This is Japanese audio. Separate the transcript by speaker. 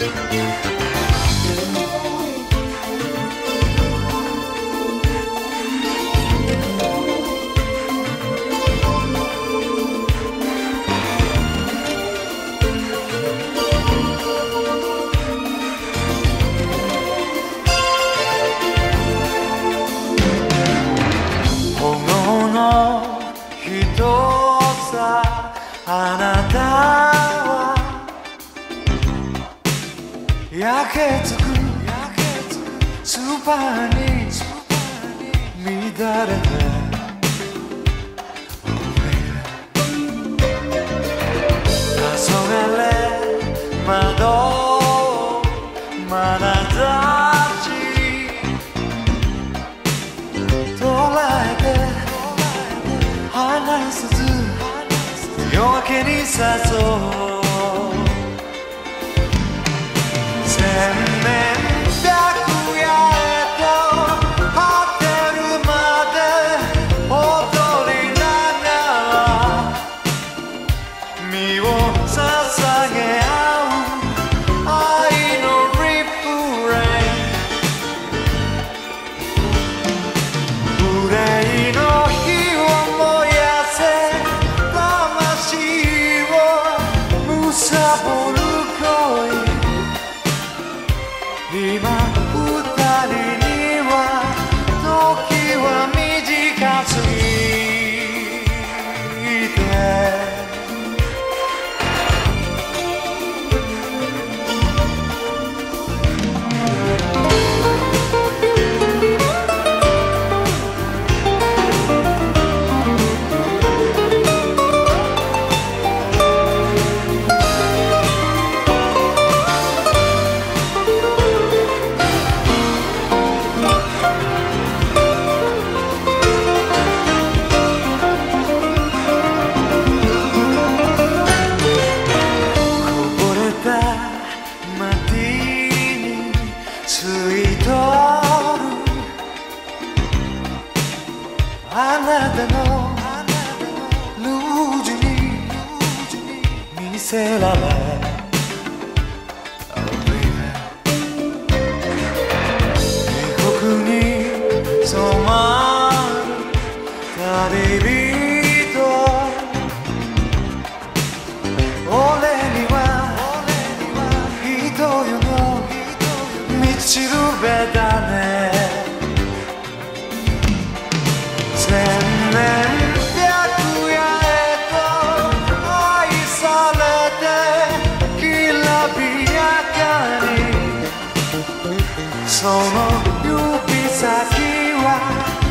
Speaker 1: 「ひとさあなた」けつくスーパーに乱れて黄昏窓まなざし捉えて離さず夜明けに誘うあなたのルージュに見せられ。baby 異国に染まる旅人その指先は